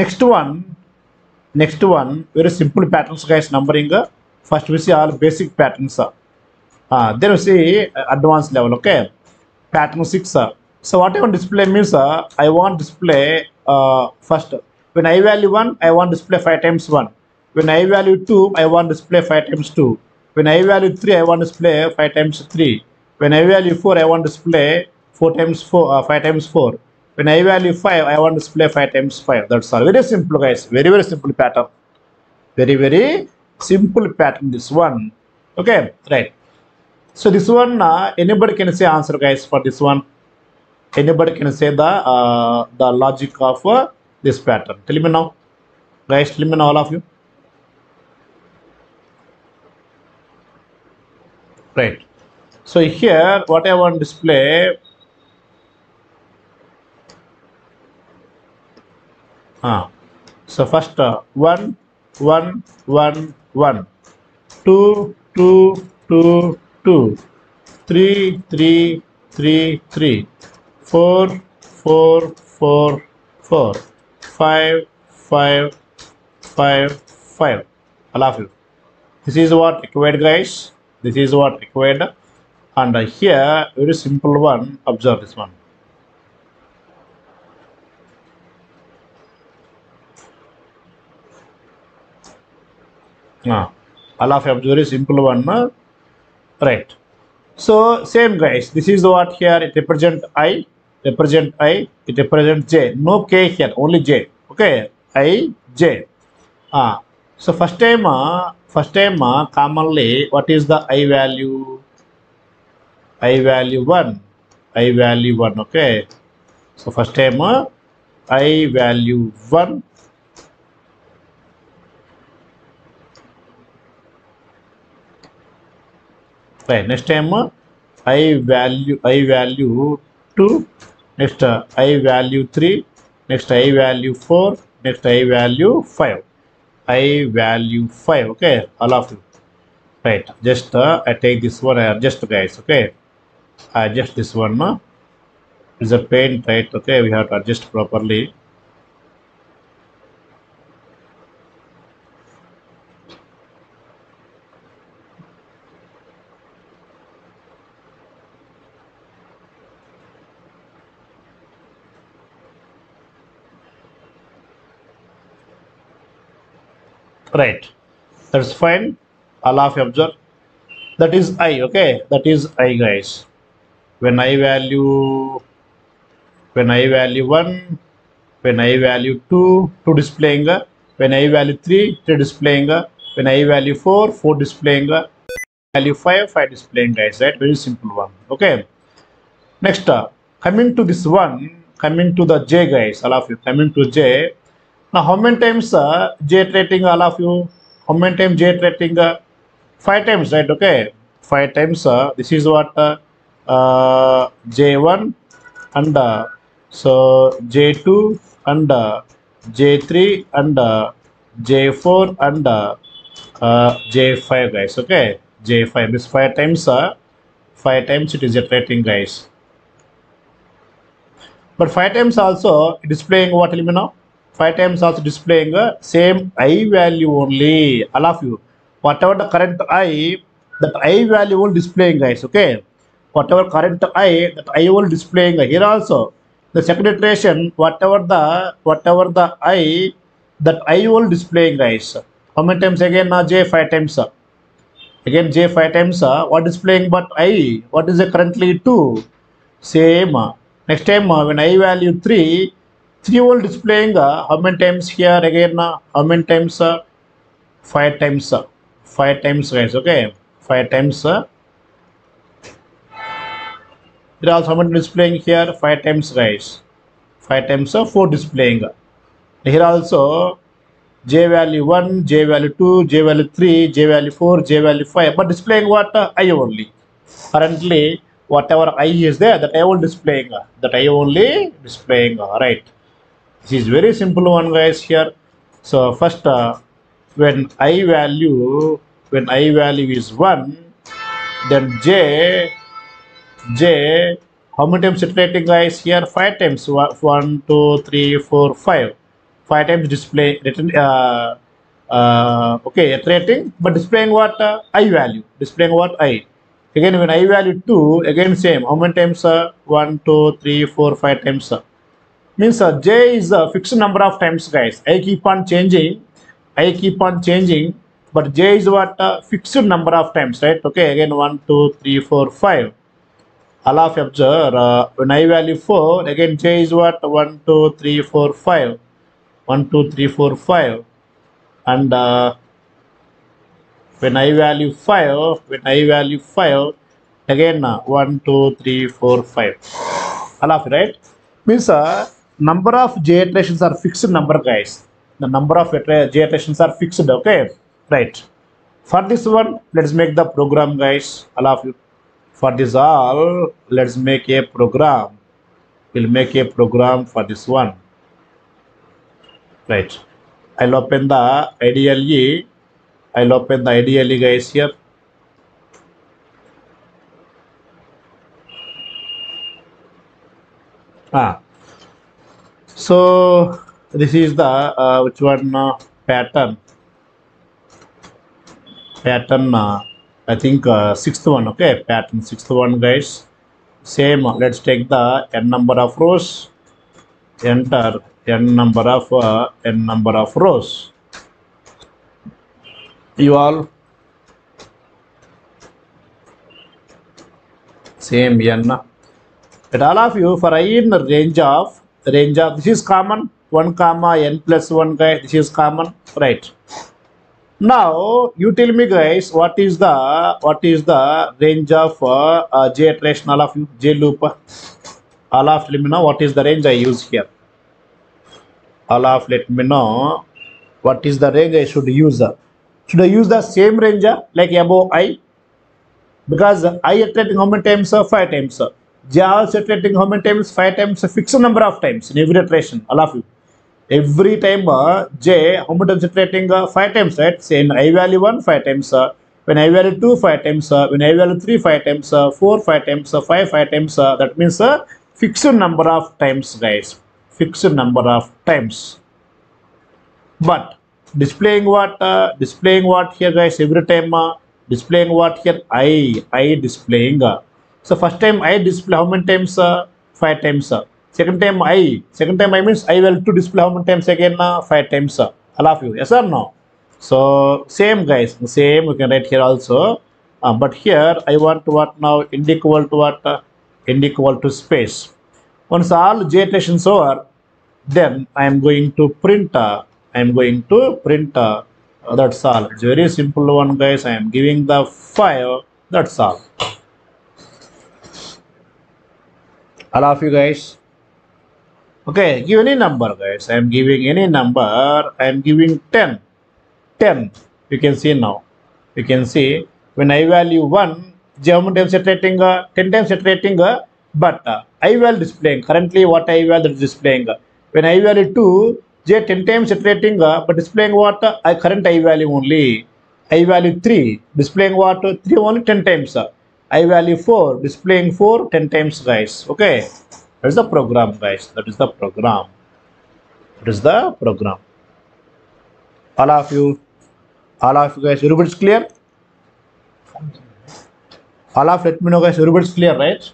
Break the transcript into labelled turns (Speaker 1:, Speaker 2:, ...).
Speaker 1: next one. Next one. Very simple patterns guys. Numbering. First we see all basic patterns. Uh, then we see uh, advanced level okay? Pattern 6 uh, so what i want display means uh, i want display uh, first. When i value 1 i want display 5 times 1 when i value 2 i want display 5 times 2 when i value 3 i want display 5 times 3 when i value 4 i want display 4 times 4 uh, 5 times 4 when i value 5 i want to display 5 times 5 that's all. Very simple guys. Very very simple pattern. Very very simple pattern this one. Okay right. So this one uh, anybody can say answer guys for this one. Anybody can say the uh, the logic of uh, this pattern. Tell me now. Guys tell me now all of you. Right. So here what i want to display Ah, so first uh, one, one, one, one, two, two, two, two, three, three, three, three, four, four, four, four, five, five, five, five. I love you. This is what required, guys. This is what required. And uh, here, very simple one. Observe this one. Ah, Allah of very simple one. Right. So same guys. This is what here it represent I, represent I, it represent J. No K here, only J. Okay, I J. Ah, so first time, uh, first time uh, commonly what is the I value? I value one. I value one. Okay. So first time uh, I value one. Right. Next time I value I value two. Next I value three. Next I value four. Next I value five. I value five. Okay, all of you. Right. Just uh, I take this one. I adjust guys. Okay. I adjust this one. Uh, is a paint right? Okay. We have to adjust properly. Right. That's fine. You observe. That is I. Okay. That is I guys. When I value when I value 1, when I value 2, 2 displaying, when I value 3, 3 displaying, when I value 4, 4 displaying, value 5, 5 displaying guys, right? Very simple one. Okay. Next, uh, coming to this one, coming to the J guys, all of you, coming to J. Now, how many times uh, J rating, all of you? How many times J rating? Uh, 5 times, right? Okay. 5 times, uh, this is what uh, uh, J1 and uh, so J2 and uh, J3 and uh, J4 and uh, uh, J5 guys okay J5 this five times five times it is iterating guys but five times also displaying what let me know five times also displaying uh, same I value only. All of you. Whatever the current I that I value will displaying guys okay? Whatever current I that I will displaying here also. The second iteration whatever the whatever the I that I will displaying guys. How many times again? Now J five times. Again J five times. What displaying but I? What is it currently 2 same. Next time uh, when I value 3 3 will displaying uh, how many times here again uh, how many times uh, 5 times uh, 5 times guys okay? 5 times uh, it also how many displaying here? 5 times guys. 5 times uh, 4 displaying here also j value 1 j value 2 j value 3 j value 4 j value 5 but displaying what? Uh, i only. Currently whatever i is there that i will displaying uh, that i only displaying uh, right this is very simple one guys here. So first uh, when i value when i value is 1 then j j how many times iterating guys here? 5 times. One, two, three, four, five. five 5 times display return uh, uh, okay iterating but displaying what uh, i value? Displaying what i? Again when i value 2 again same. How many times uh, 1 2 3 4 5 times uh, means uh, j is a fixed number of times guys. I keep on changing. I keep on changing. But j is what uh, fixed number of times right? Okay again 1 2 3 4 5 Allah of observe uh, when i value 4 again j is what? 1 2 3 4 5 1 2 3 4 5 and uh, when i value 5 when i value 5 again uh, 1 2 3 4 5 Allah of right? Means uh, number of j iterations are fixed number guys. The number of j iterations are fixed okay? Right. For this one let's make the program guys. All of you. For this all let's make a program. We'll make a program for this one. Right. I'll open the IDLE i'll open the IDLE guys here. Ah so this is the uh, which one uh, pattern? Pattern uh, i think uh, sixth one okay? Pattern sixth one guys. Same uh, let's take the n number of rows. Enter n number of uh, n number of rows. You all? Same n. At all of you for i in the range of range of this is common 1 comma n plus 1 guys this is common right. Now you tell me guys what is the what is the range of uh, uh, j iteration all of j loop? All of let me know what is the range i use here. All of let me know what is the range i should use. Should i use the same range like above i? Because i iterating how many times? Five times j also iterating how many times? Five times a fixed number of times in every iteration. All of you. Every time uh, j how many times iterating uh, five times right? Say in i value 1 five times uh, when i value 2 five times uh, when i value 3 five times uh, 4 five times uh, 5 five times uh, that means uh, fixed number of times guys. Fixed number of times. But displaying what uh, displaying what here guys every time uh, displaying what here? I i displaying uh, so first time i display how many times uh, five times uh, second time i second time i means i will to display how many times again uh, five times uh, all of you. Yes or no? So same guys. Same we can write here also. Uh, but here i want what now? End equal to what uh, end equal to space. Once all j iterations over then i am going to print uh, i am going to print uh, that's all. It's very simple one guys. I am giving the file. That's all all of you guys. Okay give any number guys. I am giving any number. I am giving 10 10 you can see now. You can see when i value 1 j how many uh, 10 times uh, but uh, i value displaying. Currently what i value is displaying uh, when i value 2 j 10 times iterating uh, but displaying what uh, i current i value only. I value 3 displaying what uh, 3 only 10 times uh, i value 4 displaying 4 10 times guys. Okay. That is the program guys. That is the program. That is the program. All of you all of you guys everybody's clear? All of let me know guys everybody's clear right